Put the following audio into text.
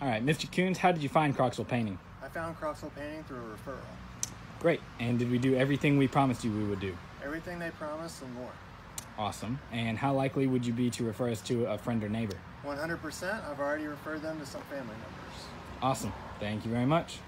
All right, Mr. Coons, how did you find Croxall Painting? I found Croxall Painting through a referral. Great. And did we do everything we promised you we would do? Everything they promised and more. Awesome. And how likely would you be to refer us to a friend or neighbor? 100%. I've already referred them to some family members. Awesome. Thank you very much.